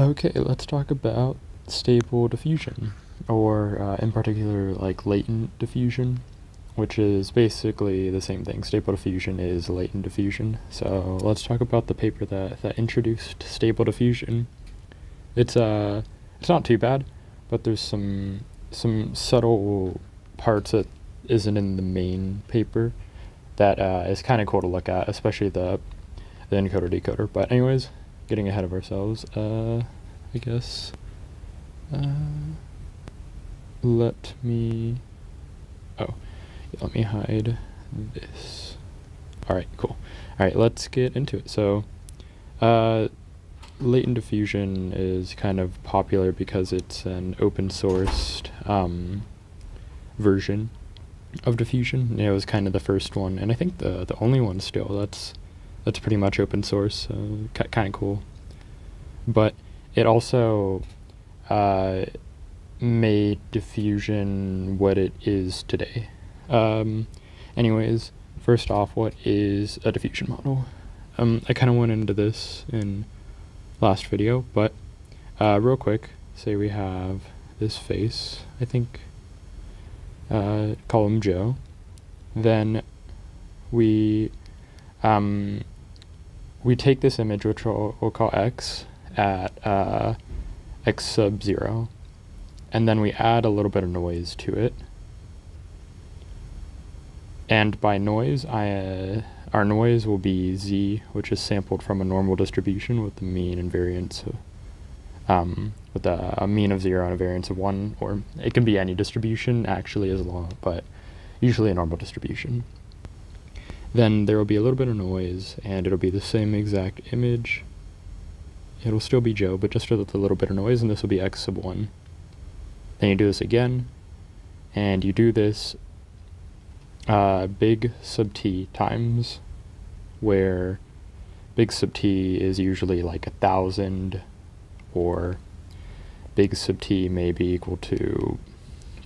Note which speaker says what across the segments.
Speaker 1: Okay, let's talk about stable diffusion, or uh, in particular, like latent diffusion, which is basically the same thing. Stable diffusion is latent diffusion. So let's talk about the paper that, that introduced stable diffusion. It's uh, it's not too bad, but there's some some subtle parts that isn't in the main paper that uh, is kind of cool to look at, especially the the encoder decoder. But anyways, getting ahead of ourselves. Uh, I guess. Uh, let me. Oh, let me hide this. All right, cool. All right, let's get into it. So, uh, latent diffusion is kind of popular because it's an open sourced um, version of diffusion. It was kind of the first one, and I think the the only one still. That's that's pretty much open source. Kind of cool. But it also uh, made diffusion what it is today. Um, anyways, first off, what is a diffusion model? Um, I kind of went into this in last video, but uh, real quick, say we have this face, I think, uh, call him Joe. Then we um, we take this image, which we'll, we'll call X, at uh, X sub 0, and then we add a little bit of noise to it. And by noise, I, uh, our noise will be z, which is sampled from a normal distribution with the mean and variance, of, um, with a, a, mean of 0 and a variance of 1, or it can be any distribution actually as long, but usually a normal distribution. Then there will be a little bit of noise, and it'll be the same exact image. It'll still be Joe, but just with a little bit of noise, and this will be x sub 1. Then you do this again, and you do this uh, big sub t times, where big sub t is usually like a thousand, or big sub t may be equal to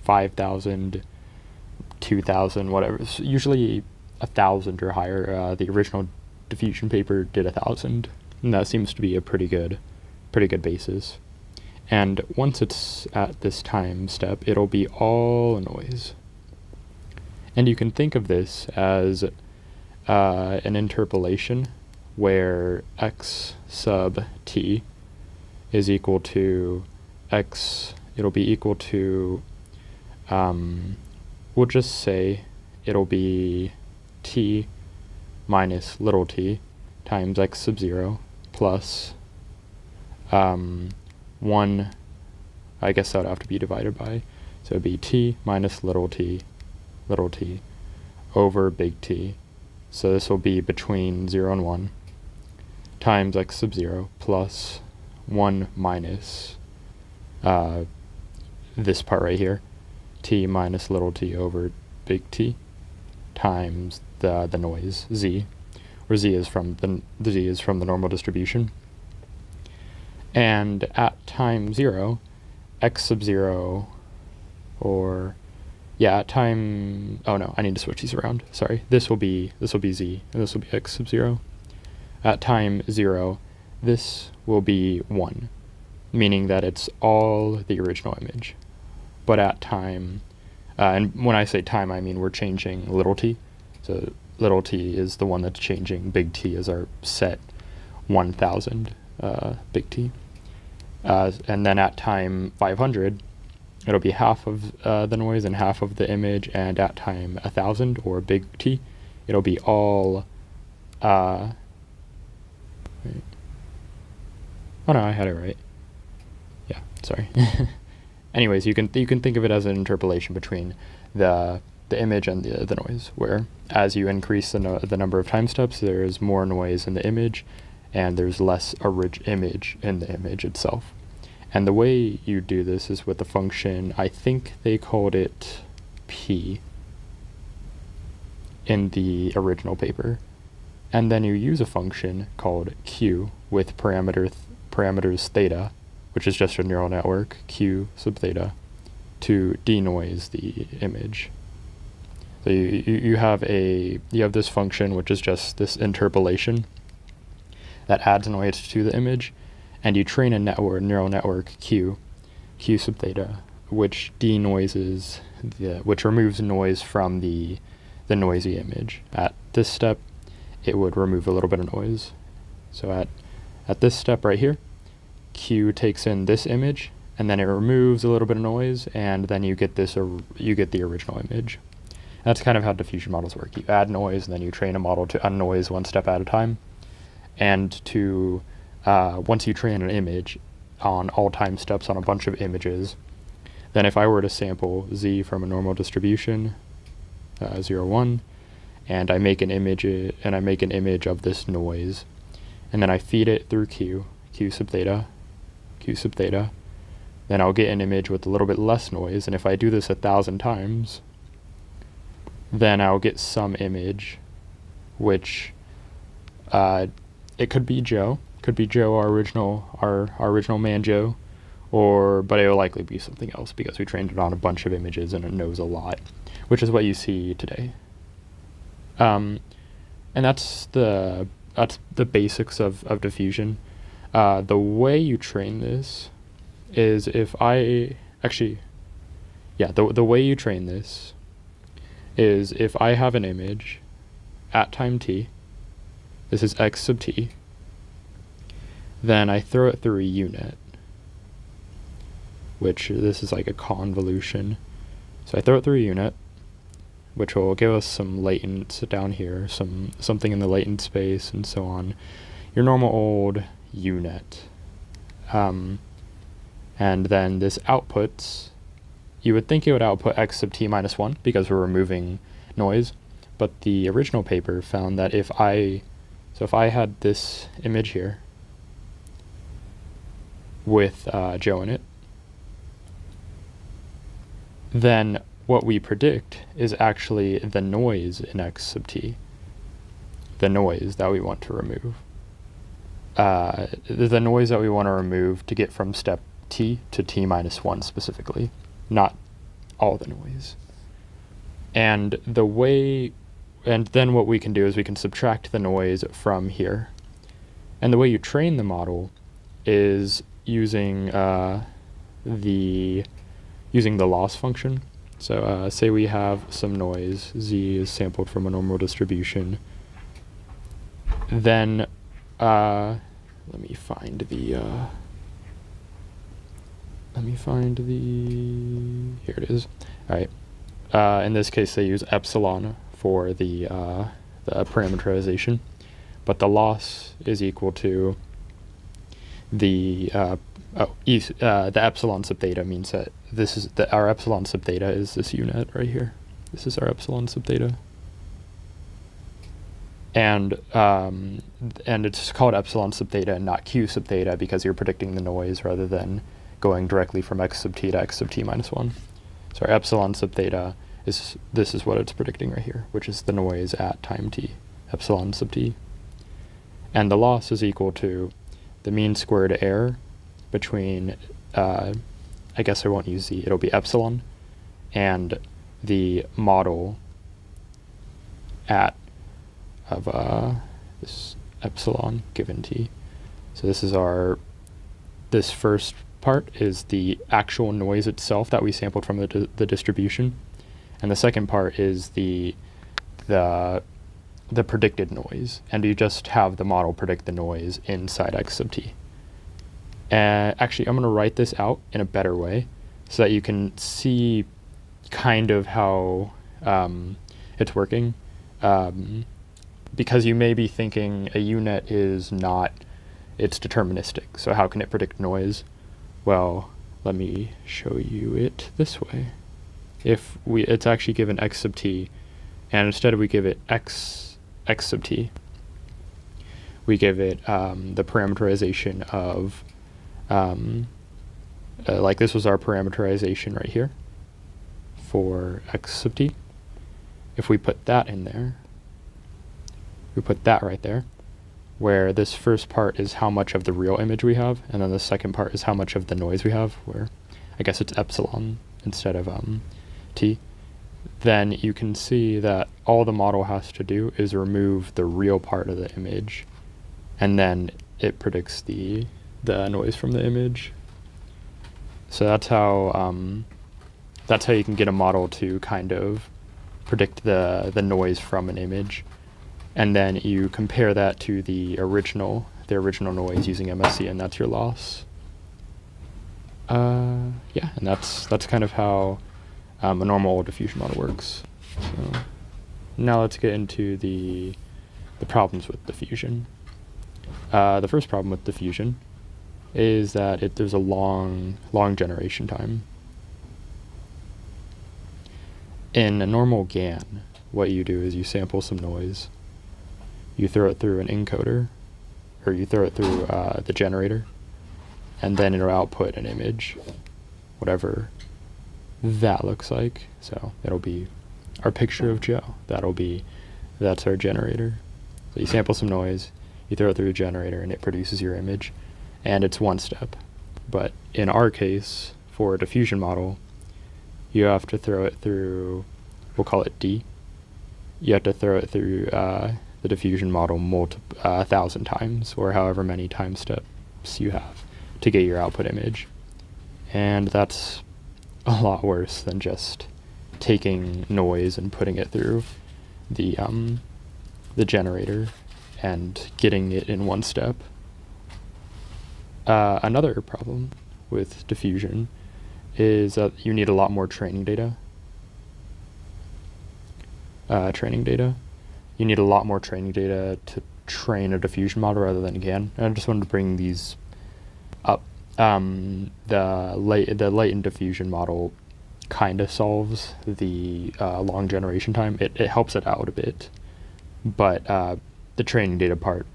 Speaker 1: 5,000, 2,000, whatever. It's usually a thousand or higher. Uh, the original diffusion paper did a thousand, and that seems to be a pretty good, pretty good basis. And once it's at this time step, it'll be all noise. And you can think of this as uh, an interpolation where x sub t is equal to x, it'll be equal to, um, we'll just say it'll be t minus little t times x sub 0 plus um, 1, I guess that would have to be divided by, so it would be t minus little t, little t, over big T. So this will be between 0 and 1, times x sub 0 plus 1 minus uh, this part right here, t minus little t over big T, times the, the noise, z, where z is from the, the z is from the normal distribution. And at time 0, x sub 0, or, yeah, at time, oh no, I need to switch these around, sorry. This will be, this will be z, and this will be x sub 0. At time 0, this will be 1, meaning that it's all the original image. But at time, uh, and when I say time, I mean we're changing little t. So little t is the one that's changing, big T is our set 1000 uh, big T. Uh, and then at time 500, it'll be half of uh, the noise and half of the image, and at time 1000 or big T, it'll be all. Uh, oh no, I had it right. Yeah, sorry. Anyways, you can you can think of it as an interpolation between the the image and the, the noise, where as you increase the, no the number of time steps, there is more noise in the image, and there's less orig image in the image itself. And the way you do this is with the function, I think they called it p in the original paper. And then you use a function called q with parameter th parameters theta, which is just a neural network, q sub theta, to denoise the image. So you, you have a you have this function which is just this interpolation that adds noise to the image, and you train a network, neural network Q, Q sub theta, which denoises the, which removes noise from the, the noisy image. At this step, it would remove a little bit of noise. So at, at this step right here, Q takes in this image, and then it removes a little bit of noise, and then you get this, you get the original image. That's kind of how diffusion models work. You add noise, and then you train a model to unnoise one step at a time. And to, uh, once you train an image on all time steps on a bunch of images, then if I were to sample z from a normal distribution, uh, 0, 1, and I make an image, and I make an image of this noise, and then I feed it through q, q sub theta, q sub theta, then I'll get an image with a little bit less noise, and if I do this a thousand times, then I'll get some image, which uh, it could be Joe, could be Joe, our original, our, our original man Joe, or but it will likely be something else because we trained it on a bunch of images and it knows a lot, which is what you see today. Um, and that's the that's the basics of, of diffusion. Uh, the way you train this is if I actually, yeah, the the way you train this is if I have an image at time t, this is x sub t, then I throw it through a U-Net, which this is like a convolution. So I throw it through a U-Net, which will give us some latent down here, some something in the latent space and so on. Your normal old U-Net. Um, and then this outputs you would think it would output x sub t minus 1 because we're removing noise, but the original paper found that if I, so if I had this image here with uh, Joe in it, then what we predict is actually the noise in x sub t, the noise that we want to remove. Uh, the noise that we want to remove to get from step t to t minus 1 specifically not all the noise. And the way, and then what we can do is we can subtract the noise from here. And the way you train the model is using uh, the using the loss function. So uh, say we have some noise, z is sampled from a normal distribution. Then uh, let me find the uh, let me find the, here it is. All right. Uh, in this case, they use epsilon for the, uh, the parameterization, but the loss is equal to the, uh, oh, uh, the epsilon sub theta means that this is, the, our epsilon sub theta is this U-Net right here. This is our epsilon sub theta. And um, and it's called epsilon sub theta and not q sub theta because you're predicting the noise rather than going directly from x sub t to x sub t minus 1. So our epsilon sub theta is, this is what it's predicting right here, which is the noise at time t, epsilon sub t. And the loss is equal to the mean squared error between, uh, I guess I won't use z, it'll be epsilon, and the model at of uh, this epsilon given t. So this is our, this first part is the actual noise itself that we sampled from the, di the distribution. And the second part is the, the, the predicted noise. And you just have the model predict the noise inside x sub t. And actually, I'm going to write this out in a better way so that you can see kind of how um, it's working. Um, because you may be thinking a U-Net is not, it's deterministic. So how can it predict noise? Well, let me show you it this way. If we, it's actually given x sub t, and instead we give it x, x sub t, we give it um, the parameterization of, um, uh, like this was our parameterization right here for x sub t. If we put that in there, we put that right there, where this first part is how much of the real image we have, and then the second part is how much of the noise we have, where I guess it's epsilon instead of um, t, then you can see that all the model has to do is remove the real part of the image, and then it predicts the the noise from the image. So that's how um, that's how you can get a model to kind of predict the the noise from an image, and then you compare that to the original the original noise using MSE, and that's your loss. Uh, yeah, and that's that's kind of how um, a normal diffusion model works. So now let's get into the the problems with diffusion. Uh, the first problem with diffusion is that it, there's a long long generation time. In a normal GAN, what you do is you sample some noise, you throw it through an encoder, or you throw it through uh, the generator, and then it'll output an image, whatever that looks like. So it'll be our picture of Joe. That'll be, that's our generator. So you sample some noise, you throw it through a generator, and it produces your image, and it's one step. But in our case, for a diffusion model, you have to throw it through, we'll call it D. You have to throw it through uh, the diffusion model multi- uh, a thousand times, or however many time steps you have to get your output image. And that's a lot worse than just taking noise and putting it through the um, the generator and getting it in one step. Uh, another problem with diffusion is that you need a lot more training data. Uh, training data. You need a lot more training data to train a diffusion model rather than GAN. And I just wanted to bring these up. Um, the late the latent diffusion model kind of solves the uh, long generation time. It it helps it out a bit, but uh, the training data part,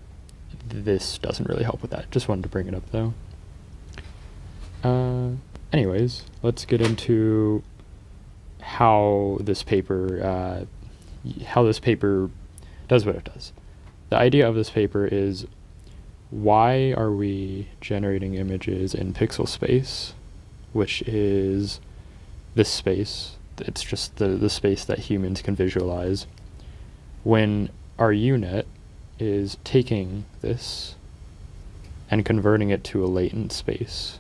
Speaker 1: this doesn't really help with that. Just wanted to bring it up though. Uh, anyways, let's get into how this paper uh, how this paper does what it does. The idea of this paper is why are we generating images in pixel space, which is this space. It's just the, the space that humans can visualize. When our U-Net is taking this and converting it to a latent space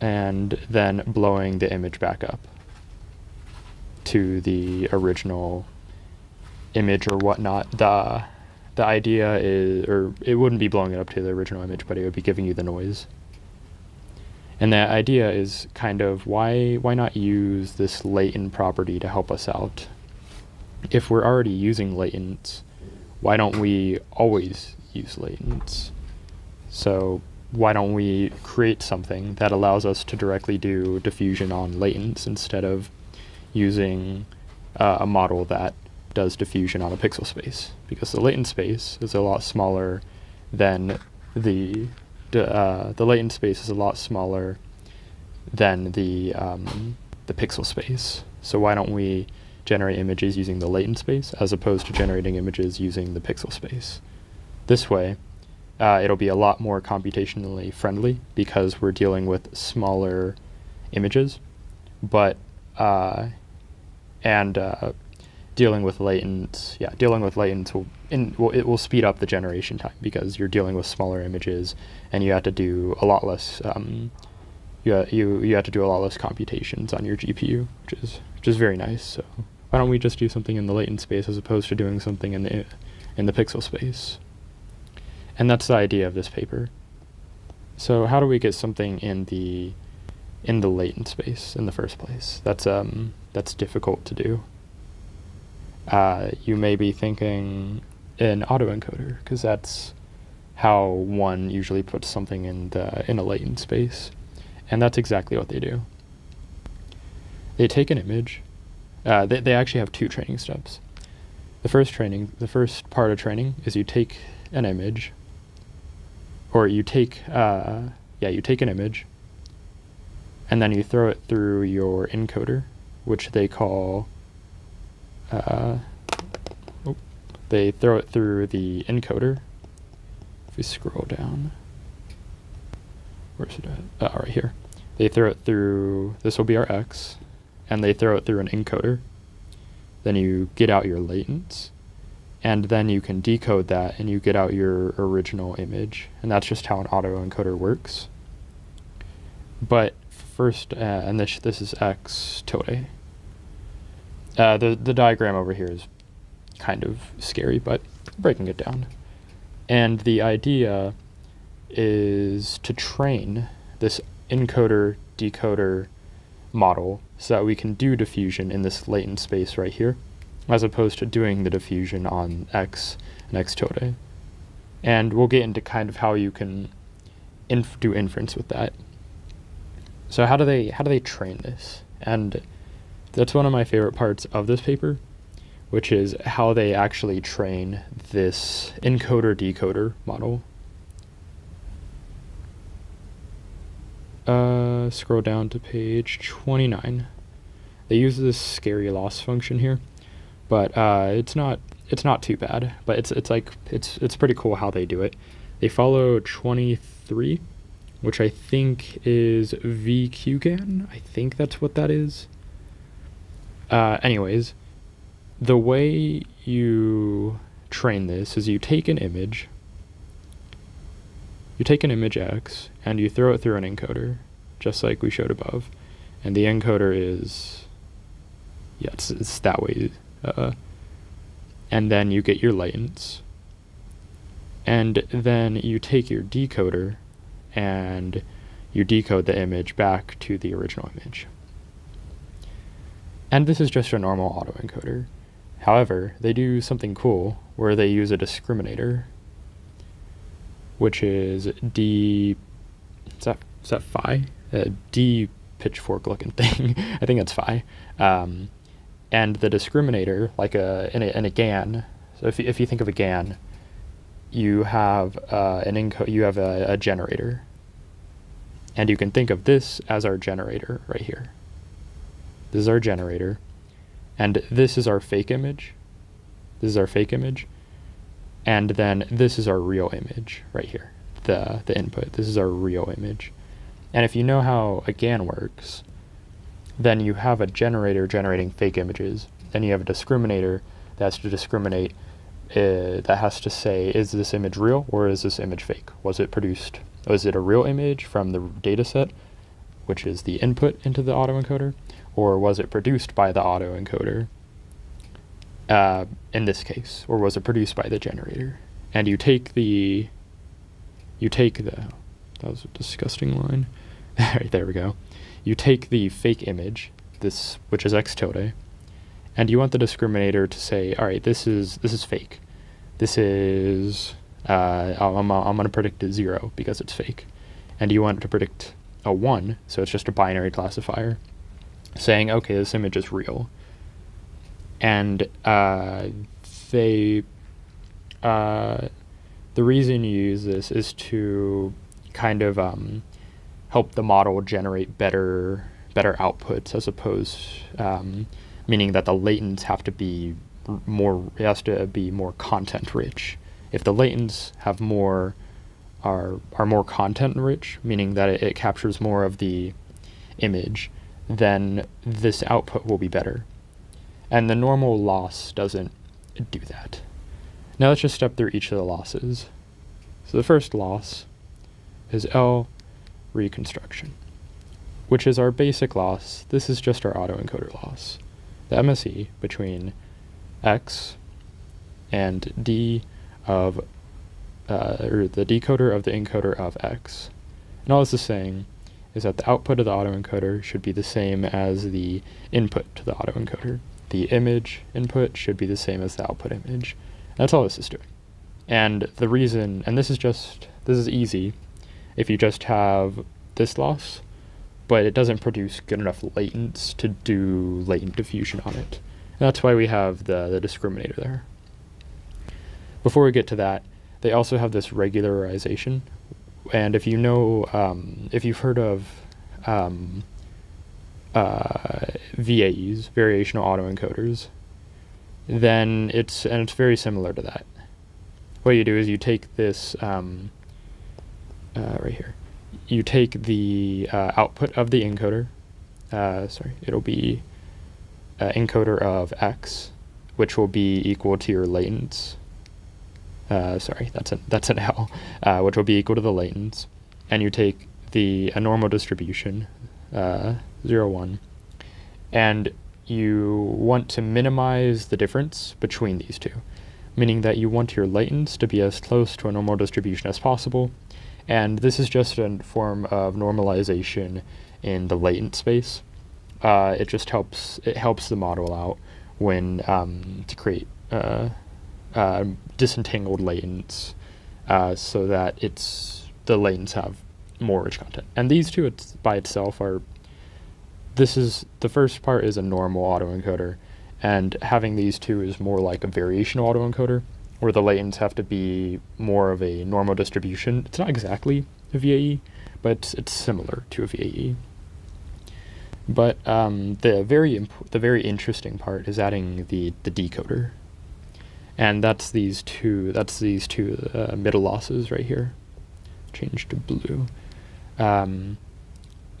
Speaker 1: and then blowing the image back up to the original image or whatnot. The the idea is, or it wouldn't be blowing it up to the original image, but it would be giving you the noise. And the idea is kind of why why not use this latent property to help us out? If we're already using latents, why don't we always use latents? So why don't we create something that allows us to directly do diffusion on latents instead of using uh, a model that does diffusion on a pixel space because the latent space is a lot smaller than the uh, the latent space is a lot smaller than the um, the pixel space. So why don't we generate images using the latent space as opposed to generating images using the pixel space? This way, uh, it'll be a lot more computationally friendly because we're dealing with smaller images, but uh, and uh, dealing with latent, yeah, dealing with latent will, in, will, it will speed up the generation time because you're dealing with smaller images and you have to do a lot less. Um, you, you you have to do a lot less computations on your GPU, which is which is very nice. So why don't we just do something in the latent space as opposed to doing something in the in the pixel space? And that's the idea of this paper. So how do we get something in the in the latent space in the first place? That's um that's difficult to do uh, you may be thinking an autoencoder because that's how one usually puts something in the in a latent space, and that's exactly what they do. They take an image. Uh, they they actually have two training steps. The first training, the first part of training is you take an image, or you take uh, yeah you take an image, and then you throw it through your encoder, which they call uh, oh, they throw it through the encoder. If we scroll down, where's it at? Oh, right here. They throw it through, this will be our X, and they throw it through an encoder. Then you get out your latents, and then you can decode that and you get out your original image. And that's just how an autoencoder works. But first, uh, and this, this is x tilde. Uh, the, the diagram over here is kind of scary, but breaking it down. And the idea is to train this encoder decoder model so that we can do diffusion in this latent space right here, as opposed to doing the diffusion on x and x tilde. And we'll get into kind of how you can inf do inference with that. So how do they how do they train this? And that's one of my favorite parts of this paper, which is how they actually train this encoder decoder model. Uh, scroll down to page 29. They use this scary loss function here, but uh, it's not it's not too bad. But it's it's like it's it's pretty cool how they do it. They follow 23, which I think is VQGAN. I think that's what that is. Uh, anyways, the way you train this is you take an image you take an image X and you throw it through an encoder, just like we showed above. And the encoder is, yeah, it's, it's that way. Uh, and then you get your latents. And then you take your decoder and you decode the image back to the original image. And this is just a normal autoencoder. However, they do something cool where they use a discriminator which is D. Is that is that phi? Uh, D pitchfork looking thing. I think that's phi. Um, and the discriminator, like a in a, in a GAN. So if you, if you think of a GAN, you have uh, an enco- you have a, a generator, and you can think of this as our generator right here. This is our generator, and this is our fake image. This is our fake image and then this is our real image right here, the, the input. This is our real image. And if you know how a GAN works, then you have a generator generating fake images. Then you have a discriminator that has to discriminate, uh, that has to say, is this image real or is this image fake? Was it produced, was it a real image from the data set, which is the input into the autoencoder, or was it produced by the autoencoder? uh, in this case, or was it produced by the generator? And you take the, you take the, that was a disgusting line. there we go. You take the fake image, this, which is x tilde, and you want the discriminator to say, all right, this is, this is fake. This is, uh, I'm, I'm going to predict a zero because it's fake. And you want to predict a one, so it's just a binary classifier, saying, okay, this image is real. And uh, they uh, the reason you use this is to kind of um, help the model generate better better outputs as opposed um, meaning that the latents have to be more has to be more content rich. If the latents have more are are more content rich meaning that it, it captures more of the image then this output will be better and the normal loss doesn't do that. Now let's just step through each of the losses. So the first loss is L reconstruction, which is our basic loss. This is just our autoencoder loss. The MSE between X and D of, uh, or the decoder of the encoder of X. And all this is saying is that the output of the autoencoder should be the same as the input to the autoencoder the image input should be the same as the output image. That's all this is doing. And the reason, and this is just, this is easy if you just have this loss, but it doesn't produce good enough latents to do latent diffusion on it. And that's why we have the, the discriminator there. Before we get to that, they also have this regularization. And if you know, um, if you've heard of um, uh, VAEs, variational autoencoders, then it's and it's very similar to that. What you do is you take this um, uh, right here. You take the uh, output of the encoder. Uh, sorry, it'll be uh, encoder of X, which will be equal to your latents. Uh, sorry, that's an that's an L, uh, which will be equal to the latents, and you take the a normal distribution, uh, zero one, and you want to minimize the difference between these two, meaning that you want your latents to be as close to a normal distribution as possible, and this is just a form of normalization in the latent space. Uh, it just helps it helps the model out when um, to create uh, uh, disentangled latents uh, so that it's the latents have more rich content. And these two it's, by itself are this is the first part is a normal autoencoder and having these two is more like a variational autoencoder where the latents have to be more of a normal distribution. It's not exactly a VAE, but it's similar to a VAE. But um, the very the very interesting part is adding the the decoder, and that's these two that's these two uh, middle losses right here. Change to blue. Um,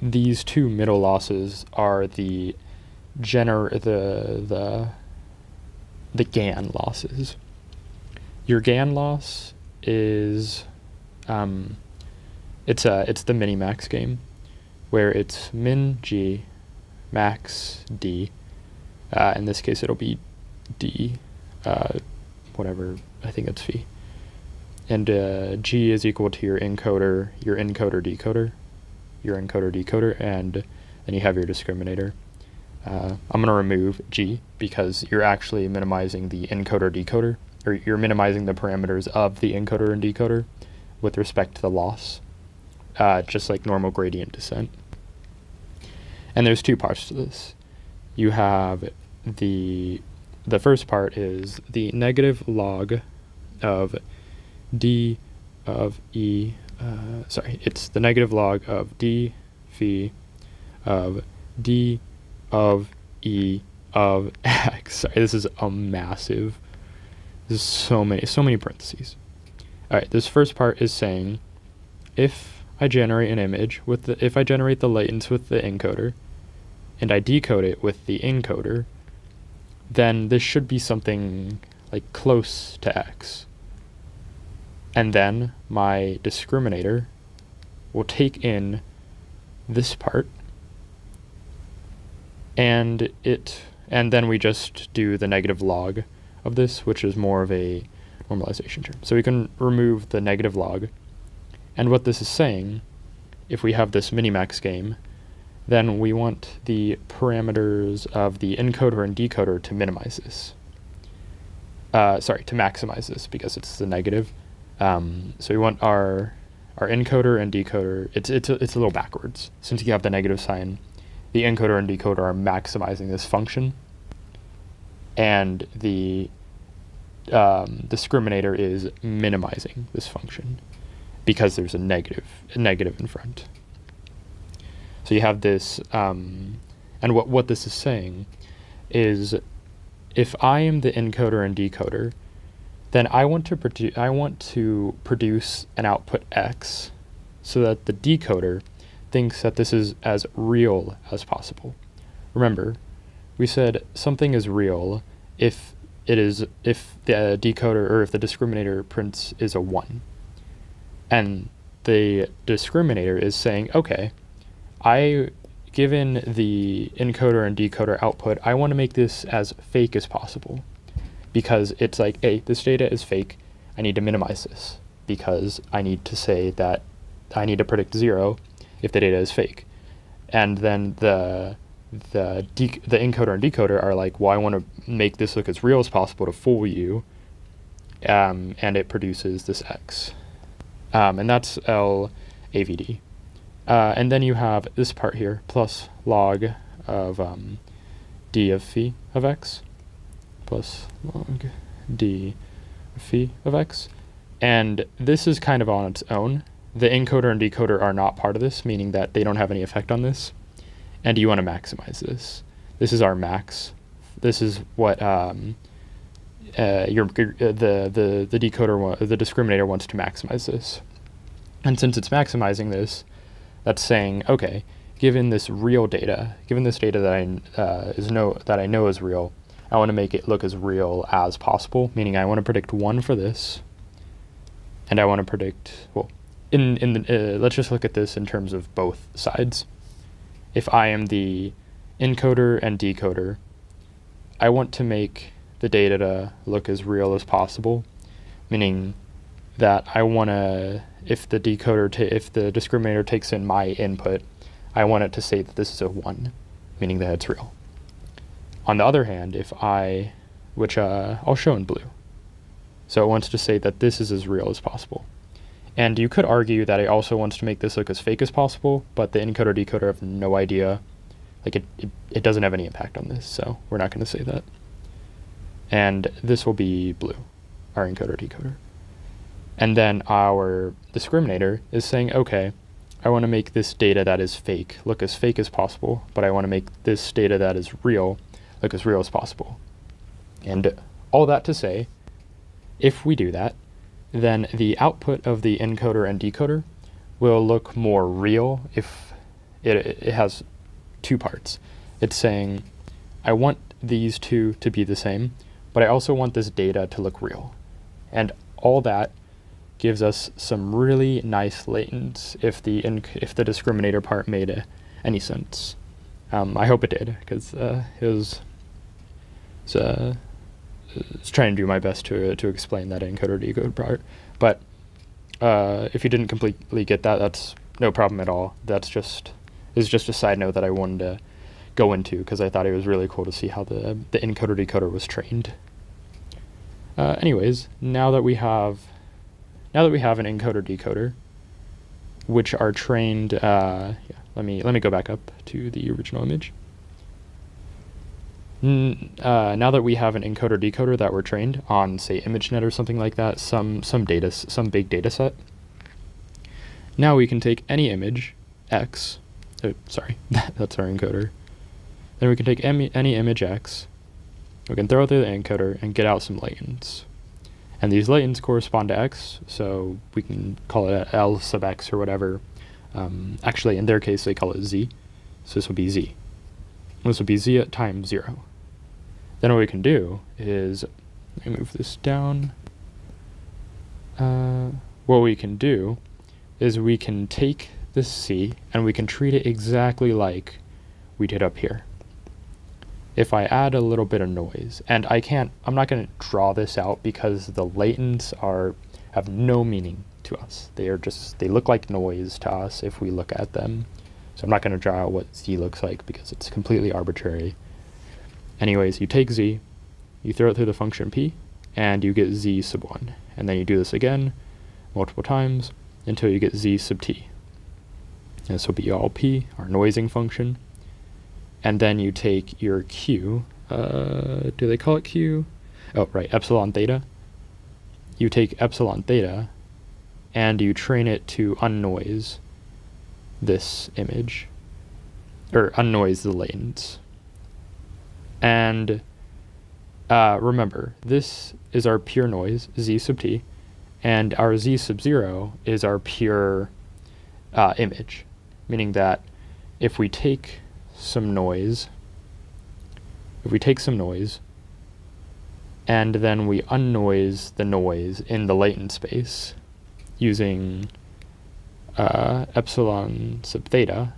Speaker 1: these two middle losses are the gener the the the GAN losses. Your GAN loss is um, it's a it's the minimax game where it's min G max D. Uh, in this case, it'll be D, uh, whatever, I think it's phi. And uh, G is equal to your encoder, your encoder decoder, your encoder decoder, and then you have your discriminator. Uh, I'm going to remove G because you're actually minimizing the encoder decoder, or you're minimizing the parameters of the encoder and decoder with respect to the loss, uh, just like normal gradient descent. And there's two parts to this. You have the the first part is the negative log of d of e. Uh, sorry, it's the negative log of d phi of d of e of x. Sorry, this is a massive. This is so many, so many parentheses. All right, this first part is saying if I generate an image with the, if I generate the latents with the encoder, and I decode it with the encoder, then this should be something like close to x. And then my discriminator will take in this part and it and then we just do the negative log of this, which is more of a normalization term. So we can remove the negative log and what this is saying, if we have this minimax game, then we want the parameters of the encoder and decoder to minimize this. Uh, sorry, to maximize this because it's the negative. Um, so we want our our encoder and decoder. It's it's a, it's a little backwards since you have the negative sign. The encoder and decoder are maximizing this function, and the um, discriminator is minimizing this function because there's a negative, a negative in front. So you have this, um, and what, what this is saying is if I am the encoder and decoder, then I want to produce I want to produce an output X so that the decoder thinks that this is as real as possible. Remember, we said something is real if it is if the decoder or if the discriminator prints is a 1. And the discriminator is saying, okay, I, given the encoder and decoder output, I want to make this as fake as possible because it's like, hey, this data is fake. I need to minimize this because I need to say that I need to predict zero if the data is fake. And then the the the encoder and decoder are like, well, I want to make this look as real as possible to fool you, um, and it produces this X. Um, and that's LAVD. Uh, and then you have this part here, plus log of um, d of phi of x, plus log d of phi of x. And this is kind of on its own. The encoder and decoder are not part of this, meaning that they don't have any effect on this. And you want to maximize this. This is our max. This is what um, uh, your uh, the the the decoder the discriminator wants to maximize this. And since it's maximizing this, that's saying, okay, given this real data, given this data that I uh, is know that I know is real, I want to make it look as real as possible, meaning I want to predict 1 for this, and I want to predict, well, in, in the, uh, let's just look at this in terms of both sides. If I am the encoder and decoder, I want to make the data look as real as possible, meaning that I want to, if the decoder, if the discriminator takes in my input, I want it to say that this is a 1, meaning that it's real. On the other hand, if I, which uh, I'll show in blue, so it wants to say that this is as real as possible. And you could argue that it also wants to make this look as fake as possible, but the encoder decoder have no idea. Like it, it, it doesn't have any impact on this, so we're not going to say that. And this will be blue, our encoder decoder. And then our discriminator is saying, okay, I want to make this data that is fake look as fake as possible, but I want to make this data that is real look as real as possible. And all that to say, if we do that, then the output of the encoder and decoder will look more real if it, it has two parts. It's saying, I want these two to be the same, but I also want this data to look real. And all that gives us some really nice latents if the if the discriminator part made any sense. Um, I hope it did because uh, it was, was uh, trying to do my best to to explain that encoder decode part. But uh, if you didn't completely get that, that's no problem at all. That's just is just a side note that I wanted to go into because I thought it was really cool to see how the the encoder decoder was trained. Uh, anyways, now that we have now that we have an encoder decoder, which are trained, uh, yeah, let me let me go back up to the original image. Uh, now that we have an encoder decoder that we're trained on, say ImageNet or something like that, some some data, some big data set. Now we can take any image, X, oh, sorry, that's our encoder. Then we can take any, any image X, we can throw it through the encoder and get out some latents. And these latents correspond to x, so we can call it L sub x or whatever. Um, actually, in their case, they call it z, so this will be z. This will be z at time 0. Then what we can do is, let me move this down. Uh, what we can do is we can take this c and we can treat it exactly like we did up here if I add a little bit of noise, and I can't, I'm not going to draw this out because the latents are, have no meaning to us. They are just, they look like noise to us if we look at them. So I'm not going to draw out what z looks like because it's completely arbitrary. Anyways, you take z, you throw it through the function p, and you get z sub 1. And then you do this again, multiple times, until you get z sub t. And this will be all p, our noising function and then you take your q. Uh, do they call it q? Oh, right, epsilon theta. You take epsilon theta, and you train it to unnoise this image, or unnoise the latents. And uh, remember, this is our pure noise, z sub t, and our z sub 0 is our pure uh, image, meaning that if we take some noise, if we take some noise, and then we unnoise the noise in the latent space using uh, epsilon sub theta,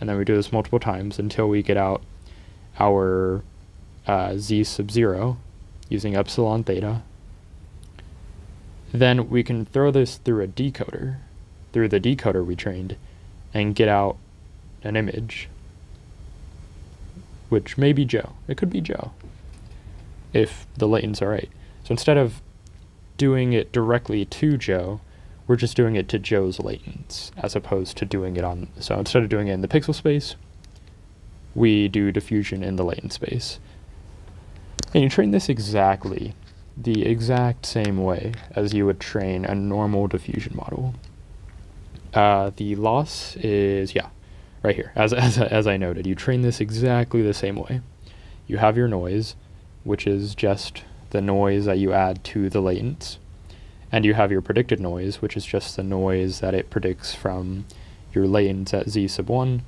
Speaker 1: and then we do this multiple times until we get out our uh, z sub 0 using epsilon theta, then we can throw this through a decoder, through the decoder we trained, and get out an image which may be Joe. It could be Joe, if the latents are right. So instead of doing it directly to Joe, we're just doing it to Joe's latents, as opposed to doing it on, so instead of doing it in the pixel space, we do diffusion in the latent space. And you train this exactly the exact same way as you would train a normal diffusion model. Uh, the loss is, yeah, right here, as, as, as I noted, you train this exactly the same way. You have your noise, which is just the noise that you add to the latents, and you have your predicted noise, which is just the noise that it predicts from your latents at z sub 1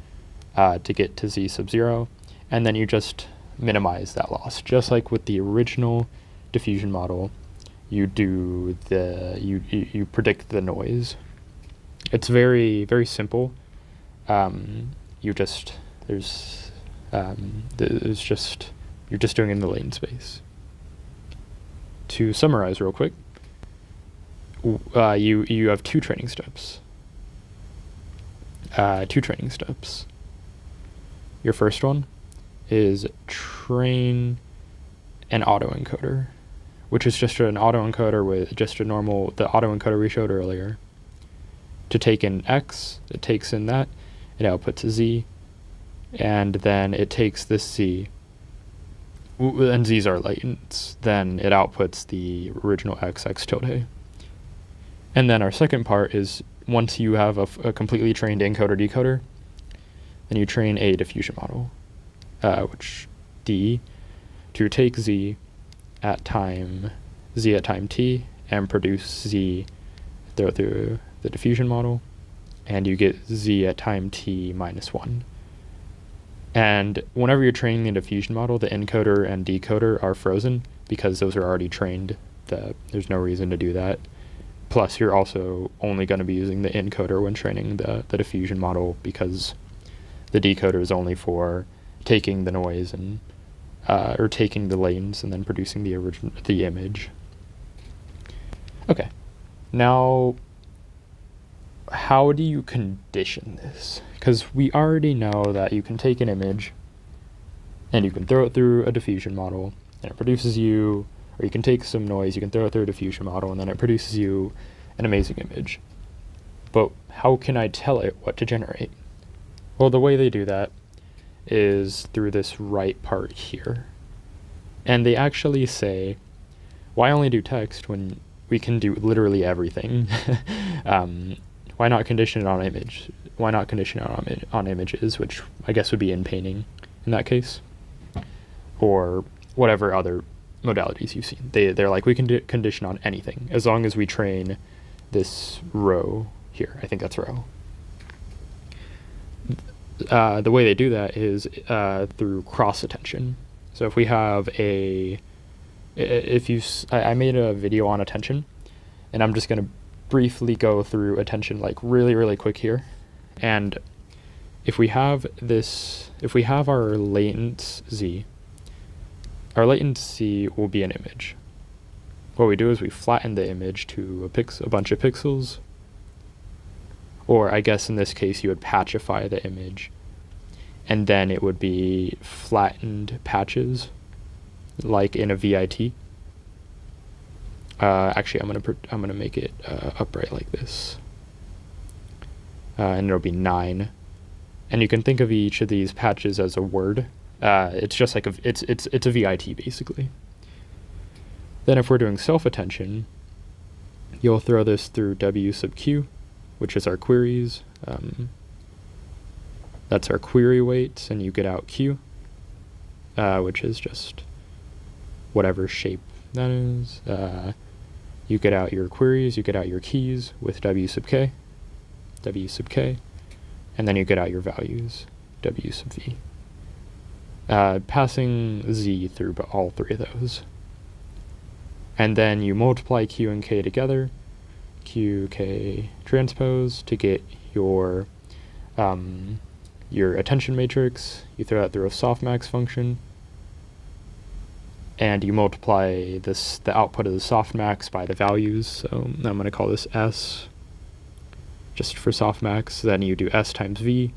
Speaker 1: uh, to get to z sub 0, and then you just minimize that loss. Just like with the original diffusion model, you do the you you, you predict the noise. It's very very simple. Um, you just there's um, there's just you're just doing in the latent space. To summarize real quick, uh, you you have two training steps. Uh, two training steps. Your first one is train an autoencoder, which is just an autoencoder with just a normal the autoencoder we showed earlier. To take in x, it takes in that, it outputs z, and then it takes this z and z's are latents, then it outputs the original x x tilde. And then our second part is once you have a, a completely trained encoder decoder, then you train a diffusion model, uh, which d to take z at time z at time t and produce z through, through the diffusion model, and you get z at time t minus 1. And whenever you're training the diffusion model, the encoder and decoder are frozen because those are already trained. The, there's no reason to do that. Plus, you're also only going to be using the encoder when training the, the diffusion model because the decoder is only for taking the noise and uh, or taking the lanes and then producing the original the image. Okay, now how do you condition this? Because we already know that you can take an image and you can throw it through a diffusion model and it produces you, or you can take some noise, you can throw it through a diffusion model and then it produces you an amazing image. But how can I tell it what to generate? Well, the way they do that is through this right part here. And they actually say, why only do text when we can do literally everything? um, why not condition it on image? Why not condition it on, on images, which I guess would be in painting in that case, or whatever other modalities you've seen. They they're like we can condition on anything as long as we train this rho here. I think that's rho. Uh, the way they do that is uh, through cross attention. So if we have a, if you, I made a video on attention, and I'm just gonna briefly go through attention like really, really quick here. And if we have this, if we have our latent z, our latent z will be an image. What we do is we flatten the image to a, pix a bunch of pixels, or I guess in this case you would patchify the image, and then it would be flattened patches, like in a VIT. Uh, actually, I'm gonna I'm gonna make it uh, upright like this, uh, and it'll be nine. And you can think of each of these patches as a word. Uh, it's just like a it's it's it's a VIT basically. Then if we're doing self-attention, you'll throw this through W sub Q, which is our queries. Um, that's our query weights, and you get out Q, uh, which is just whatever shape that is. Uh, you get out your queries, you get out your keys with W sub K, W sub K, and then you get out your values, W sub V. Uh, passing Z through all three of those. And then you multiply Q and K together, Q, K transpose to get your um, your attention matrix. You throw that through a softmax function, and you multiply this the output of the softmax by the values. So I'm going to call this S just for softmax. Then you do S times V.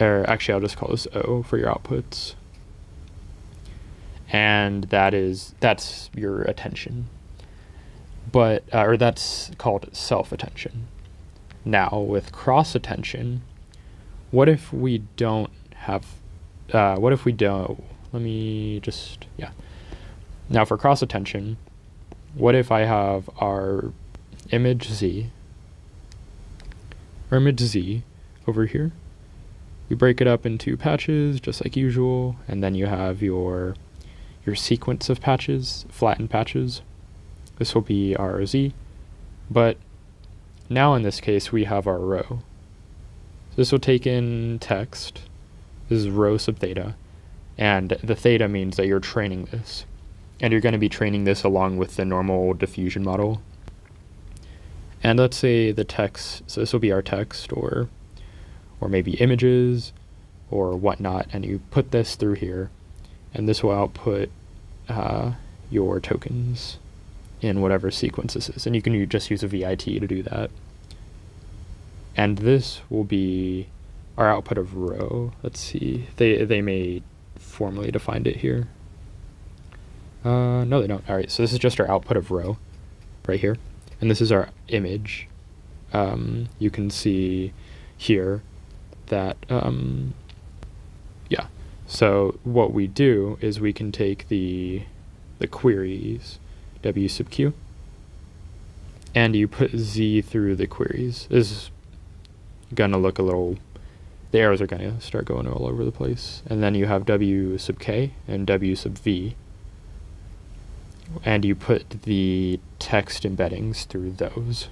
Speaker 1: Or actually, I'll just call this O for your outputs and that is that's your attention but uh, or that's called self attention now with cross attention what if we don't have uh, what if we don't let me just yeah now for cross attention what if i have our image z our image z over here you break it up into patches just like usual and then you have your your sequence of patches, flattened patches. This will be our Z, but now in this case we have our rho. So this will take in text, this is rho sub theta, And the theta means that you're training this. And you're going to be training this along with the normal diffusion model. And let's say the text, so this will be our text or or maybe images or whatnot, and you put this through here, and this will output uh, your tokens in whatever sequence this is. And you can just use a VIT to do that. And this will be our output of rho. Let's see. They they may formally defined it here. Uh, no, they don't. All right, so this is just our output of rho right here. And this is our image. Um, you can see here that, um, yeah. So what we do is we can take the, the queries, W sub Q, and you put Z through the queries. This is gonna look a little, the arrows are gonna start going all over the place. And then you have W sub K and W sub V. And you put the text embeddings through those.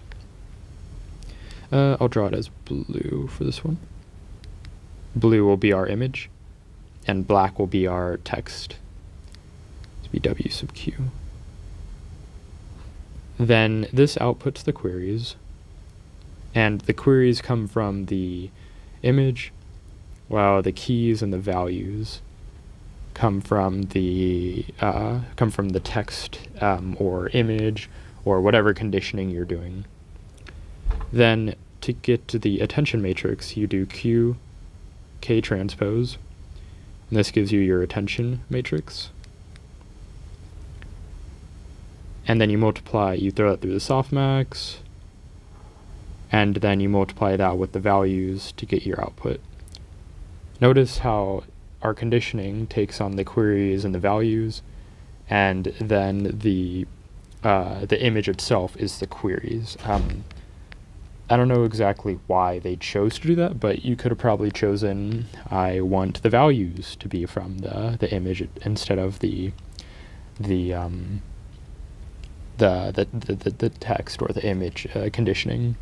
Speaker 1: Uh, I'll draw it as blue for this one. Blue will be our image, and black will be our text. To be W sub Q. Then this outputs the queries, and the queries come from the image, while the keys and the values come from the uh, come from the text um, or image or whatever conditioning you're doing. Then to get to the attention matrix, you do Q K transpose. And this gives you your attention matrix. And then you multiply, you throw it through the softmax, and then you multiply that with the values to get your output. Notice how our conditioning takes on the queries and the values, and then the uh, the image itself is the queries. Um, I don't know exactly why they chose to do that, but you could have probably chosen I want the values to be from the the image instead of the the um, the, the, the, the text or the image uh, conditioning.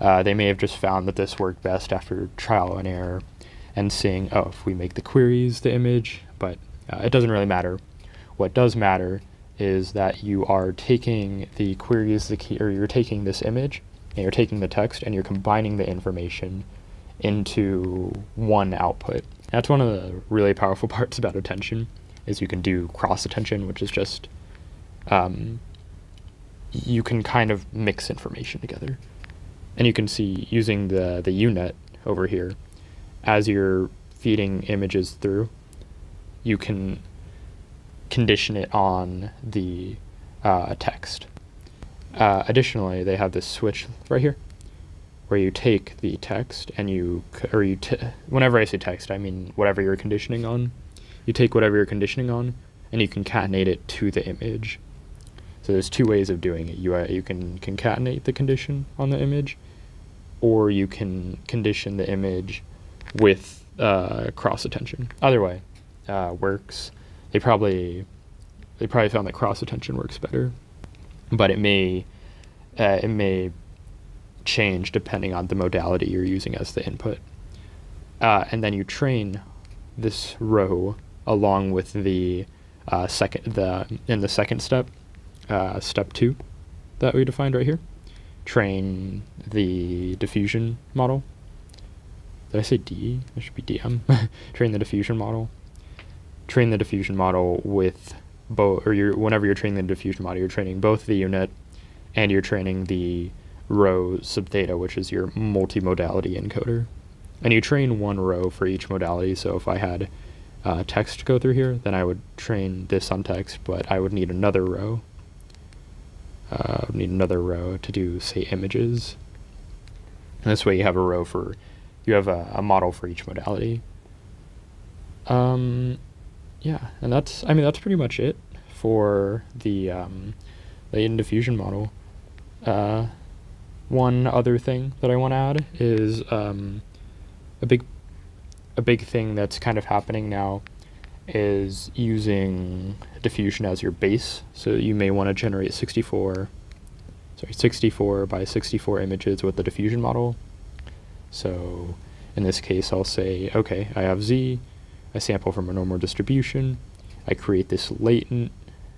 Speaker 1: Uh, they may have just found that this worked best after trial and error and seeing, oh, if we make the queries the image, but uh, it doesn't really matter. What does matter is that you are taking the queries, the key, or you're taking this image and you're taking the text and you're combining the information into one output. That's one of the really powerful parts about attention is you can do cross attention, which is just um, you can kind of mix information together. And you can see using the, the UNet over here, as you're feeding images through, you can condition it on the uh, text. Uh, additionally, they have this switch right here, where you take the text and you, or you, whenever I say text, I mean whatever you're conditioning on. You take whatever you're conditioning on, and you concatenate it to the image. So there's two ways of doing it. You uh, you can concatenate the condition on the image, or you can condition the image with uh, cross attention. Either way, uh, works. They probably they probably found that cross attention works better but it may uh, it may change depending on the modality you're using as the input. Uh, and then you train this rho along with the uh, second the in the second step, uh, step two, that we defined right here. Train the diffusion model. Did I say D? It should be DM. train the diffusion model. Train the diffusion model with both, or you're whenever you're training the diffusion model, you're training both the UNet and you're training the rho sub theta, which is your multimodality encoder. And you train one rho for each modality. So if I had uh, text go through here, then I would train this on text, but I would need another rho. Uh, need another rho to do, say, images. And this way you have a rho for, you have a, a model for each modality. Um, yeah, and that's I mean that's pretty much it for the um, latent diffusion model. Uh, one other thing that I want to add is um, a big a big thing that's kind of happening now is using diffusion as your base. So you may want to generate 64 sorry 64 by 64 images with the diffusion model. So in this case I'll say okay, I have Z I sample from a normal distribution. I create this latent,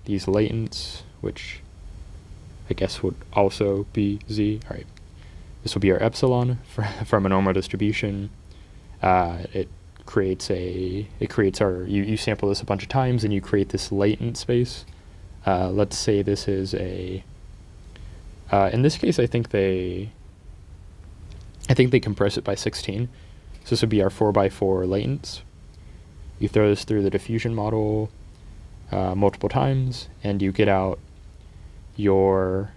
Speaker 1: these latents, which I guess would also be z. All right, this will be our epsilon from a normal distribution. Uh, it creates a it creates our you, you sample this a bunch of times and you create this latent space. Uh, let's say this is a uh, in this case I think they I think they compress it by 16. So this would be our 4x4 latents. You throw this through the diffusion model uh, multiple times, and you get out your,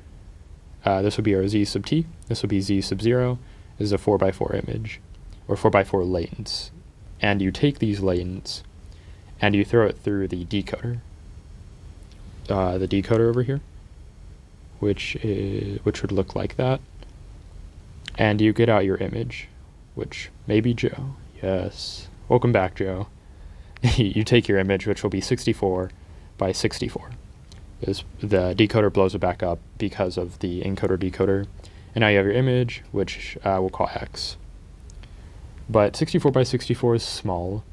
Speaker 1: uh, this would be our z sub t, this would be z sub 0, this is a 4x4 image, or 4x4 latents. And you take these latents, and you throw it through the decoder, uh, the decoder over here, which, is, which would look like that and you get out your image, which may be Joe. Yes. Welcome back, Joe. you take your image, which will be 64 by 64. Is the decoder blows it back up because of the encoder decoder. And now you have your image, which uh, we'll call X. But 64 by 64 is small.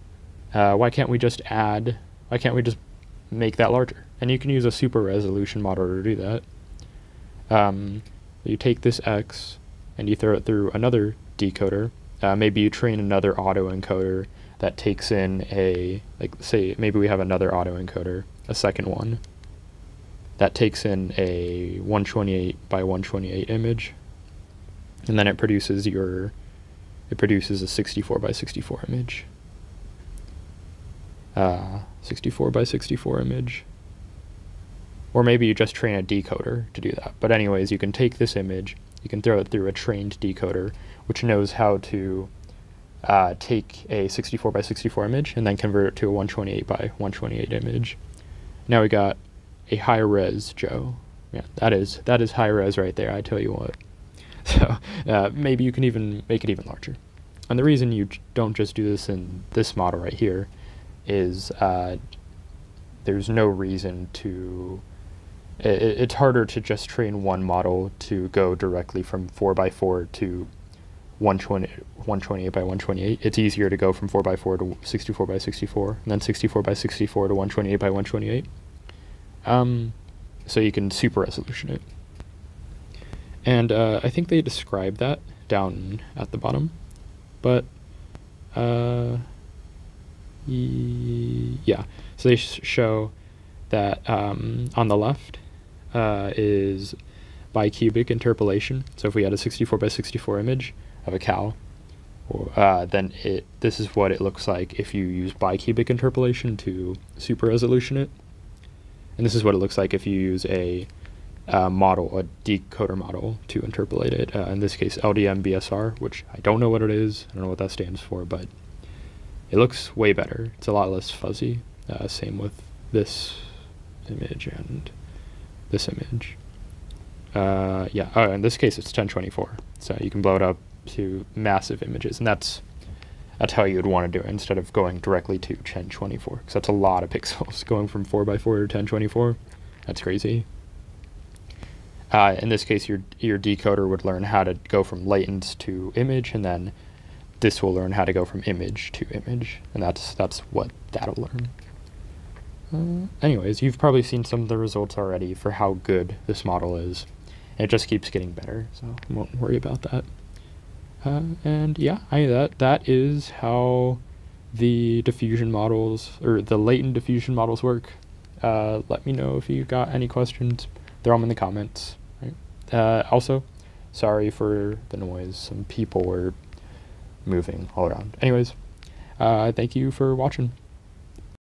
Speaker 1: Uh, why can't we just add, why can't we just make that larger? And you can use a super resolution model to do that. Um, you take this X, and you throw it through another decoder. Uh, maybe you train another autoencoder that takes in a, like, say, maybe we have another autoencoder, a second one, that takes in a 128 by 128 image, and then it produces your, it produces a 64 by 64 image. Uh, 64 by 64 image. Or maybe you just train a decoder to do that. But anyways, you can take this image, you can throw it through a trained decoder, which knows how to uh, take a 64 by 64 image and then convert it to a 128 by 128 image. Now we got a high res Joe. Yeah, that is that is high res right there. I tell you what. So uh, maybe you can even make it even larger. And the reason you don't just do this in this model right here is uh, there's no reason to it, it's harder to just train one model to go directly from 4x4 to 120, 128 by 128. It's easier to go from 4x4 to 64 by 64, and then 64 by 64 to 128 by 128. Um, so you can super resolution it. And uh, I think they describe that down at the bottom, but uh, yeah. So they sh show that um, on the left uh, is bicubic interpolation. So if we had a 64 by 64 image of a cow, uh, then it this is what it looks like if you use bicubic interpolation to super resolution it. And this is what it looks like if you use a uh, model, a decoder model, to interpolate it. Uh, in this case, LDM BSR, which I don't know what it is. I don't know what that stands for, but it looks way better. It's a lot less fuzzy. Uh, same with this image and this image. Uh, yeah, oh, in this case it's 1024. So you can blow it up to massive images, and that's that's how you would want to do it instead of going directly to 1024, because that's a lot of pixels going from 4x4 to 1024. That's crazy. Uh, in this case, your your decoder would learn how to go from latent to image, and then this will learn how to go from image to image, and that's that's what that'll learn. Uh, anyways, you've probably seen some of the results already for how good this model is. It just keeps getting better, so I won't worry about that. Uh, and yeah, I, that that is how the diffusion models, or the latent diffusion models work. Uh, let me know if you got any questions. Throw them in the comments. Uh, also, sorry for the noise. Some people were moving all around. Anyways, uh, thank you for watching.